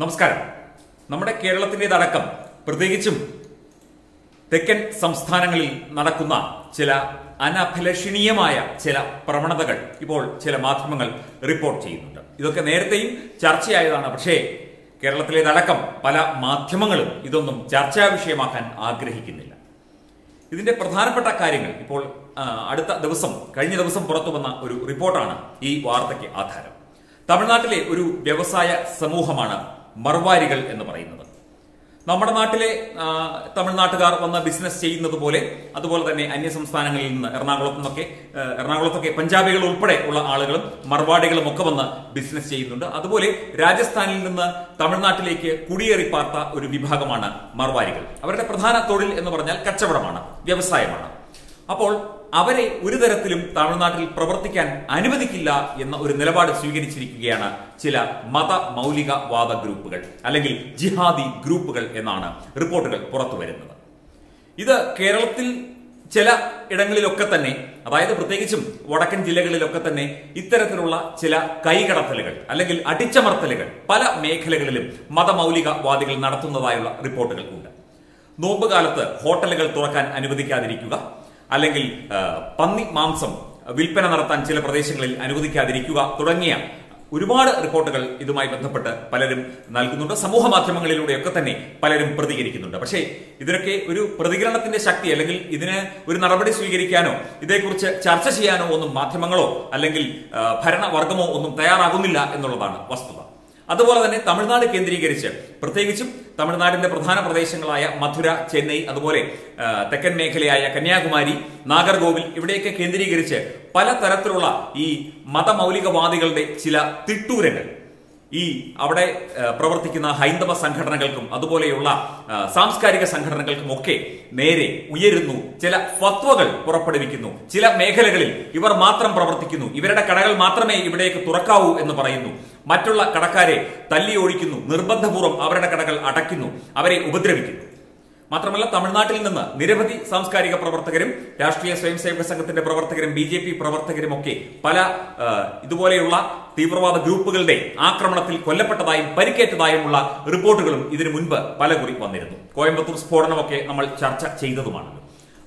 നമസ്കാരം. നമ്മുടെ കേരളത്തിന്റെതടക്കം പ്രത്യേകിച്ചും തെക്കൻ സംസ്ഥാനങ്ങളിൽ നടക്കുന്ന ചില അനഭിലഷണീയമായ ചില പ്രവണതകൾ ഇപ്പോൾ ചില മാധ്യമങ്ങൾ റിപ്പോർട്ട് ചെയ്യുന്നുണ്ട്. ഇതൊക്കെ നേരത്തെയും ചർച്ചയായതാണ്. പക്ഷേ കേരളത്തിലേതടക്കം പല മാധ്യമങ്ങളും ഇതൊന്നും ചർച്ചാ വിഷയമാക്കാൻ ആഗ്രഹിക്കുന്നില്ല. ഇതിന്റെ പ്രധാനപ്പെട്ട കാര്യങ്ങൾ ഇപ്പോൾ അടുത്ത ദിവസം കഴിഞ്ഞ ദിവസം പുറത്തു വന്ന ഒരു റിപ്പോർട്ടാണ് ഈ വാർത്തയ്ക്ക് ആധാരം. തമിഴ്നാട്ടിലെ ഒരു വ്യവസായ സമൂഹമാണ് മർവാരികൾ എന്ന് പറയുന്നത്. നമ്മുടെ നാട്ടിലെ തമിഴ്നാട്ടുകാർ വന്ന് ബിസിനസ് ചെയ്യുന്നത് പോലെ അതുപോലെ തന്നെ അന്യ സംസ്ഥാനങ്ങളിൽ നിന്ന് എറണാകുളത്തു നിന്നൊക്കെ എറണാകുളത്തൊക്കെ പഞ്ചാബികൾ ഉൾപ്പെടെ ഉള്ള ആളുകളും മർവാടികളും ഒക്കെ വന്ന് ബിസിനസ് ചെയ്യുന്നുണ്ട്. അതുപോലെ രാജസ്ഥാനിൽ നിന്ന് തമിഴ്നാട്ടിലേക്ക് കുടിയേറി പാർത്ത ഒരു വിഭാഗമാണ് മർവാരികൾ അവരുടെ പ്രധാന തൊഴിൽ എന്ന് പറഞ്ഞാൽ കച്ചവടമാണ് വ്യവസായമാണ്. അപ്പോൾ അവരെ ഒരു തരത്തിലും തമിഴ്നാട്ടിൽ പ്രവർത്തിക്കാൻ അനുവദിക്കില്ല എന്ന ഒരു നിലപാട് സ്വീകരിച്ചിരിക്കുകയാണ് ചില മത മൗലികവാദ ഗ്രൂപ്പുകൾ അല്ലെങ്കിൽ ജിഹാദി ഗ്രൂപ്പുകൾ എന്നാണ് റിപ്പോർട്ടുകൾ പുറത്തു വരുന്നത്. ഇത് കേരളത്തിൽ ചില ഇടങ്ങളിലൊക്കെ തന്നെ അതായത് പ്രത്യേകിച്ചും വടക്കൻ ജില്ലകളിലൊക്കെ തന്നെ ഇത്തരത്തിലുള്ള ചില കൈകടത്തലുകൾ അല്ലെങ്കിൽ അടിച്ചമർത്തലുകൾ പല മേഖലകളിലും മതമൗലികവാദികൾ നടത്തുന്നതായുള്ള റിപ്പോർട്ടുകൾ ഉണ്ട്. നോമ്പ് കാലത്ത് ഹോട്ടലുകൾ തുറക്കാൻ അനുവദിക്കാതിരിക്കുക അല്ലെങ്കിൽ പന്നി മാംസം വിൽപ്പന നടത്താൻ ചില പ്രദേശങ്ങളിൽ അനുവദിക്കാതിരിക്കുക തുടങ്ങിയ ഒരുപാട് റിപ്പോർട്ടുകൾ ഇതുമായി ബന്ധപ്പെട്ട് പലരും നൽകുന്നുണ്ട്. സമൂഹ മാധ്യമങ്ങളിലൂടെയൊക്കെ തന്നെ പലരും പ്രതികരിക്കുന്നുണ്ട്. പക്ഷേ ഇതിനൊക്കെ ഒരു പ്രതികരണത്തിന്റെ ശക്തി അല്ലെങ്കിൽ ഇതിന് ഒരു നടപടി സ്വീകരിക്കാനോ ഇതേക്കുറിച്ച് ചർച്ച ചെയ്യാനോ ഒന്നും മാധ്യമങ്ങളോ അല്ലെങ്കിൽ ഭരണവർഗമോ ഒന്നും തയ്യാറാകുന്നില്ല എന്നുള്ളതാണ് വസ്തുത. അതുപോലെ തന്നെ തമിഴ്നാട് കേന്ദ്രീകരിച്ച് പ്രത്യേകിച്ചും തമിഴ്നാടിന്റെ പ്രധാന പ്രദേശങ്ങളായ മധുര ചെന്നൈ അതുപോലെ തെക്കൻ മേഖലയായ കന്യാകുമാരി നാഗർകോവിൽ ഇവിടെയൊക്കെ കേന്ദ്രീകരിച്ച് പലതരത്തിലുള്ള ഈ മതമൗലികവാദികളുടെ ചില തിട്ടൂരങ്ങൾ. ഈ അവിടെ പ്രവർത്തിക്കുന്ന ഹൈന്ദവ സംഘടനകൾക്കും അതുപോലെയുള്ള സാംസ്കാരിക സംഘടനകൾക്കും ഒക്കെ നേരെ ഉയരുന്നു. ചില ഫത്വകൾ പുറപ്പെടുവിക്കുന്നു. ചില മേഖലകളിൽ ഇവർ മാത്രം പ്രവർത്തിക്കുന്നു. ഇവരുടെ കടകൾ മാത്രമേ ഇവിടേക്ക് തുറക്കാവൂ എന്ന് പറയുന്നു. മറ്റുള്ള കടക്കാരെ തല്ലി ഓടിക്കുന്നു നിർബന്ധപൂർവം അവരുടെ കടകൾ അടയ്ക്കുന്നു. അവരെ ഉപദ്രവിക്കുന്നു. മാത്രമല്ല തമിഴ്നാട്ടിൽ നിന്ന് നിരവധി സാംസ്കാരിക പ്രവർത്തകരും രാഷ്ട്രീയ സ്വയം സേവക സംഘത്തിന്റെ പ്രവർത്തകരും ബി ജെ പി പ്രവർത്തകരും ഒക്കെ പല ഇതുപോലെയുള്ള തീവ്രവാദ ഗ്രൂപ്പുകളുടെ ആക്രമണത്തിൽ കൊല്ലപ്പെട്ടതായും പരിക്കേറ്റതായുമുള്ള റിപ്പോർട്ടുകളും ഇതിനു മുൻപ് പലകുറി വന്നിരുന്നു. കോയമ്പത്തൂർ സ്ഫോടനമൊക്കെ നമ്മൾ ചർച്ച ചെയ്തതുമാണ്.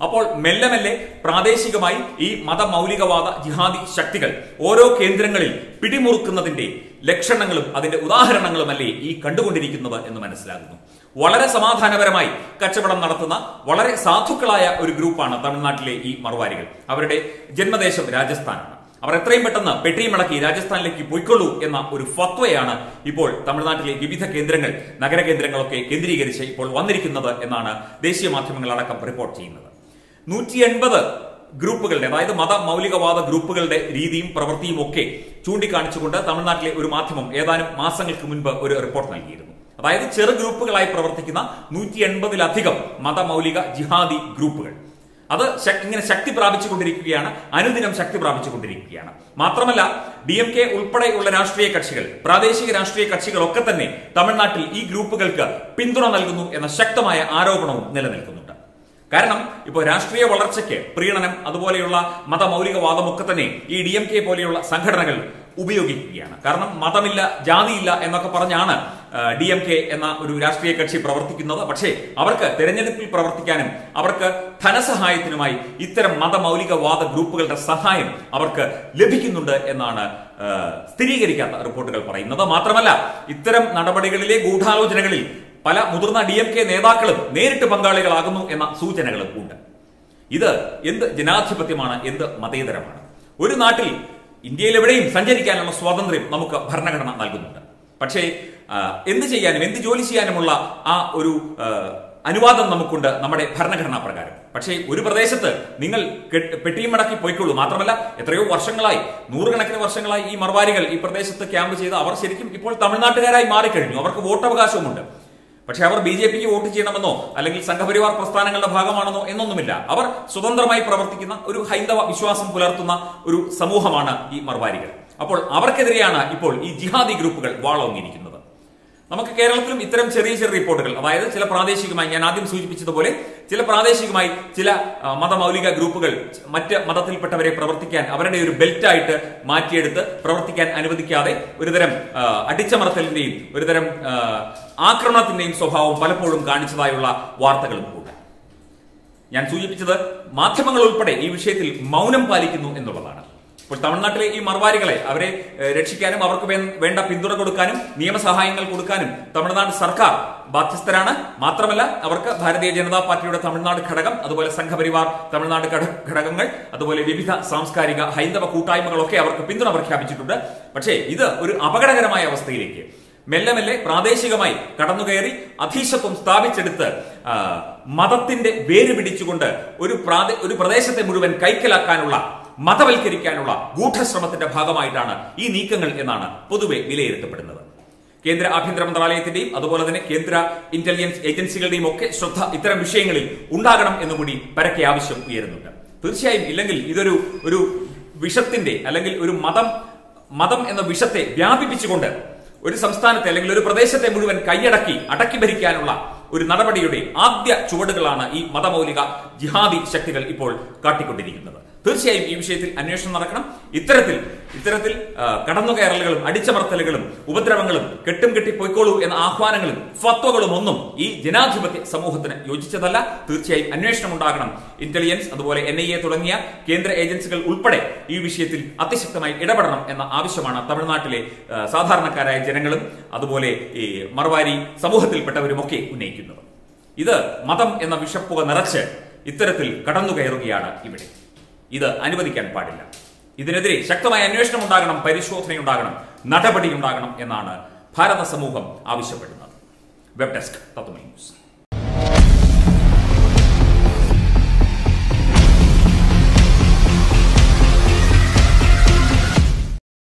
അപ്പോൾ മെല്ലെ മെല്ലെ പ്രാദേശികമായി ഈ മതമൗലികവാദ ജിഹാദി ശക്തികൾ ഓരോ കേന്ദ്രങ്ങളിൽ പിടിമുറുക്കുന്നതിന്റെ ലക്ഷണങ്ങളും അതിന്റെ ഉദാഹരണങ്ങളുമല്ലേ ഈ കണ്ടുകൊണ്ടിരിക്കുന്നത് എന്ന് മനസ്സിലാകുന്നു. വളരെ സമാധാനപരമായി കച്ചവടം നടത്തുന്ന വളരെ സാധുക്കളായ ഒരു ഗ്രൂപ്പാണ് തമിഴ്നാട്ടിലെ ഈ മറുവാരികൾ. അവരുടെ ജന്മദേശം രാജസ്ഥാനാണ്. അവർ എത്രയും പെട്ടെന്ന് പെട്ടിയുമടക്കി രാജസ്ഥാനിലേക്ക് പോയിക്കൊള്ളൂ എന്ന ഒരു ഫത്വയാണ് ഇപ്പോൾ തമിഴ്നാട്ടിലെ വിവിധ കേന്ദ്രങ്ങൾ നഗര കേന്ദ്രങ്ങളൊക്കെ കേന്ദ്രീകരിച്ച് ഇപ്പോൾ വന്നിരിക്കുന്നത് എന്നാണ് ദേശീയ മാധ്യമങ്ങൾ അടക്കം റിപ്പോർട്ട് ചെയ്യുന്നത്. നൂറ്റി എൺപത് ഗ്രൂപ്പുകളുടെ അതായത് മത മൗലികവാദ ഗ്രൂപ്പുകളുടെ രീതിയും പ്രവൃത്തിയും ഒക്കെ ചൂണ്ടിക്കാണിച്ചുകൊണ്ട് തമിഴ്നാട്ടിലെ ഒരു മാധ്യമം ഏതാനും മാസങ്ങൾക്ക് മുൻപ് ഒരു റിപ്പോർട്ട് നൽകിയിരുന്നു. അതായത് ചെറു ഗ്രൂപ്പുകളായി പ്രവർത്തിക്കുന്ന നൂറ്റി എൺപതിലധികം മതമൗലിക ജിഹാദി ഗ്രൂപ്പുകൾ. അത് ഇങ്ങനെ ശക്തി പ്രാപിച്ചുകൊണ്ടിരിക്കുകയാണ് അനുദിനം ശക്തി പ്രാപിച്ചുകൊണ്ടിരിക്കുകയാണ്. മാത്രമല്ല ഡി എം കെ ഉൾപ്പെടെയുള്ള രാഷ്ട്രീയ കക്ഷികൾ പ്രാദേശിക രാഷ്ട്രീയ കക്ഷികളൊക്കെ തന്നെ തമിഴ്നാട്ടിൽ ഈ ഗ്രൂപ്പുകൾക്ക് പിന്തുണ നൽകുന്നു എന്ന ശക്തമായ ആരോപണവും നിലനിൽക്കുന്നുണ്ട് കാരണം ഇപ്പോൾ രാഷ്ട്രീയ വളർച്ചയ്ക്ക് പ്രീണനം അതുപോലെയുള്ള മതമൗലികവാദമൊക്കെ തന്നെ ഈ ഡി എം കെ പോലെയുള്ള സംഘടനകൾ ഉപയോഗിക്കുകയാണ്. കാരണം മതമില്ല ജാതിയില്ല എന്നൊക്കെ പറഞ്ഞാണ് ഡി എം കെ എന്ന ഒരു രാഷ്ട്രീയ കക്ഷി പ്രവർത്തിക്കുന്നത്. പക്ഷേ അവർക്ക് തെരഞ്ഞെടുപ്പിൽ പ്രവർത്തിക്കാനും അവർക്ക് ധനസഹായത്തിനുമായി ഇത്തരം മതമൗലികവാദ ഗ്രൂപ്പുകളുടെ സഹായം അവർക്ക് ലഭിക്കുന്നുണ്ട് എന്നാണ് സ്ഥിരീകരിക്കാത്ത റിപ്പോർട്ടുകൾ പറയുന്നത്. മാത്രമല്ല ഇത്തരം നടപടികളിലെ ഗൂഢാലോചനകളിൽ പല മുതിർന്ന ഡി എം കെ നേതാക്കളും നേരിട്ട് പങ്കാളികളാകുന്നു എന്ന സൂചനകളും ഉണ്ട്. ഇത് എന്ത് ജനാധിപത്യമാണ് എന്ത് മതേതരമാണ്? ഒരു നാട്ടിൽ ഇന്ത്യയിൽ എവിടെയും സഞ്ചരിക്കാനുള്ള സ്വാതന്ത്ര്യം നമുക്ക് ഭരണഘടന നൽകുന്നുണ്ട്. പക്ഷേ എന്ത് ചെയ്യാനും എന്ത് ജോലി ചെയ്യാനുമുള്ള ആ ഒരു അനുവാദം നമുക്കുണ്ട് നമ്മുടെ ഭരണഘടനാ പ്രകാരം. പക്ഷേ ഒരു പ്രദേശത്ത് നിങ്ങൾ പെട്ടിയും മടക്കി പോയിക്കൊള്ളൂ. മാത്രമല്ല എത്രയോ വർഷങ്ങളായി നൂറുകണക്കിന് വർഷങ്ങളായി ഈ മർവാരികൾ ഈ പ്രദേശത്ത് ക്യാമ്പ് ചെയ്ത് അവർ ശരിക്കും ഇപ്പോൾ തമിഴ്നാട്ടുകാരായി മാറിക്കഴിഞ്ഞു. അവർക്ക് വോട്ടവകാശവുമുണ്ട്. പക്ഷെ അവർ ബി ജെ പിക്ക് വോട്ട് ചെയ്യണമെന്നോ അല്ലെങ്കിൽ സംഘപരിവാർ പ്രസ്ഥാനങ്ങളുടെ ഭാഗമാണെന്നോ എന്നൊന്നുമില്ല. അവർ സ്വതന്ത്രമായി പ്രവർത്തിക്കുന്ന ഒരു ഹൈന്ദവ വിശ്വാസം പുലർത്തുന്ന ഒരു സമൂഹമാണ് ഈ മർവാരികൾ. അപ്പോൾ അവർക്കെതിരെയാണ് ഇപ്പോൾ ഈ ജിഹാദി ഗ്രൂപ്പുകൾ വാളോങ്ങിയിരിക്കുന്നത്. നമുക്ക് കേരളത്തിലും ഇത്തരം ചെറിയ ചെറിയ റിപ്പോർട്ടുകൾ അതായത് ചില പ്രാദേശികമായി ഞാൻ ആദ്യം സൂചിപ്പിച്ചതുപോലെ ചില പ്രാദേശികമായി ചില മതമൗലിക ഗ്രൂപ്പുകൾ മറ്റ് മതത്തിൽപ്പെട്ടവരെ പ്രവർത്തിക്കാൻ അവരുടെ ഒരു ബെൽറ്റായിട്ട് മാറ്റിയെടുത്ത് പ്രവർത്തിക്കാൻ അനുവദിക്കാതെ ഒരുതരം അടിച്ചമർത്തലിന്റെയും ഒരുതരം ആക്രമണത്തിന്റെയും സ്വഭാവം പലപ്പോഴും കാണിച്ചതായുള്ള വാർത്തകളും കൂട്ടാം ഞാൻ സൂചിപ്പിച്ചത് മാധ്യമങ്ങൾ ഉൾപ്പെടെ ഈ വിഷയത്തിൽ മൗനം പാലിക്കുന്നു എന്നുള്ളതാണ്. ഇപ്പോൾ തമിഴ്നാട്ടിലെ ഈ മറുവാരികളെ അവരെ രക്ഷിക്കാനും അവർക്ക് വേണ്ട പിന്തുണ കൊടുക്കാനും നിയമസഹായങ്ങൾ കൊടുക്കാനും തമിഴ്നാട് സർക്കാർ ബാധ്യസ്ഥരാണ്. മാത്രമല്ല അവർക്ക് ഭാരതീയ ജനതാ പാർട്ടിയുടെ തമിഴ്നാട് ഘടകം അതുപോലെ സംഘപരിവാർ തമിഴ്നാട് ഘട- ഘടകങ്ങൾ അതുപോലെ വിവിധ സാംസ്കാരിക ഹൈന്ദവ കൂട്ടായ്മകളൊക്കെ അവർക്ക് പിന്തുണ പ്രഖ്യാപിച്ചിട്ടുണ്ട്. പക്ഷേ ഇത് ഒരു അപകടകരമായ അവസ്ഥയിലേക്ക് മെല്ലെ മെല്ലെ പ്രാദേശികമായി കടന്നുകയറി അധീശത്വം സ്ഥാപിച്ചെടുത്ത് മതത്തിന്റെ വേര് പിടിച്ചുകൊണ്ട് ഒരു പ്രാദേ- ഒരു പ്രദേശത്തെ മുഴുവൻ കൈക്കലാക്കാനുള്ള മതവൽക്കരിക്കാനുള്ള ഗൂഢശ്രമത്തിന്റെ ഭാഗമായിട്ടാണ് ഈ നീക്കങ്ങൾ എന്നാണ് പൊതുവെ വിലയിരുത്തപ്പെടുന്നത്. കേന്ദ്ര ആഭ്യന്തര മന്ത്രാലയത്തിന്റെയും അതുപോലെ തന്നെ കേന്ദ്ര ഇന്റലിജൻസ് ഏജൻസികളുടെയും ഒക്കെ ശ്രദ്ധ ഇത്തരം വിഷയങ്ങളിൽ ഉണ്ടാകണം എന്നുകൂടി പരക്കെ ആവശ്യം ഉയരുന്നുണ്ട്. തീർച്ചയായും ഇല്ലെങ്കിൽ ഇതൊരു ഒരു വിഷത്തിന്റെ അല്ലെങ്കിൽ ഒരു മതം മതം എന്ന വിഷത്തെ വ്യാപിപ്പിച്ചുകൊണ്ട് ഒരു സംസ്ഥാനത്തെ അല്ലെങ്കിൽ ഒരു പ്രദേശത്തെ മുഴുവൻ കൈയടക്കി അടക്കി ഭരിക്കാനുള്ള ഒരു നടപടിയുടെ ആദ്യ ചുവടുകളാണ് ഈ മതമൗലിക ജിഹാദി ശക്തികൾ ഇപ്പോൾ കാട്ടിക്കൊണ്ടിരിക്കുന്നത്. തീർച്ചയായും ഈ വിഷയത്തിൽ അന്വേഷണം നടക്കണം. ഇത്തരത്തിൽ ഇത്തരത്തിൽ കടന്നു കയറലുകളും അടിച്ചമർത്തലുകളും ഉപദ്രവങ്ങളും കെട്ടും കെട്ടി പൊയ്ക്കോളൂ എന്ന ആഹ്വാനങ്ങളും ഫത്വകളും ഒന്നും ഈ ജനാധിപത്യ സമൂഹത്തിന് യോജിച്ചതല്ല. തീർച്ചയായും അന്വേഷണം ഉണ്ടാകണം. ഇന്റലിജൻസ് അതുപോലെ എൻ ഐ എ തുടങ്ങിയ കേന്ദ്ര ഏജൻസികൾ ഉൾപ്പെടെ ഈ വിഷയത്തിൽ അതിശക്തമായി ഇടപെടണം എന്ന ആവശ്യമാണ് തമിഴ്നാട്ടിലെ സാധാരണക്കാരായ ജനങ്ങളും അതുപോലെ ഈ മറുവാരി സമൂഹത്തിൽപ്പെട്ടവരുമൊക്കെ ഉന്നയിക്കുന്നത്. ഇത് മതം എന്ന വിഷപ്പുക നിറച്ച് ഇത്തരത്തിൽ കടന്നു കയറുകയാണ് ഇവിടെ. ഇത് അനുവദിക്കാൻ പാടില്ല. ഇതിനെതിരെ ശക്തമായ അന്വേഷണം ഉണ്ടാകണം പരിശോധനയുണ്ടാകണം നടപടി ഉണ്ടാകണം എന്നാണ് ഭാരത സമൂഹം ആവശ്യപ്പെടുന്നത്. Web desk തത്വമ news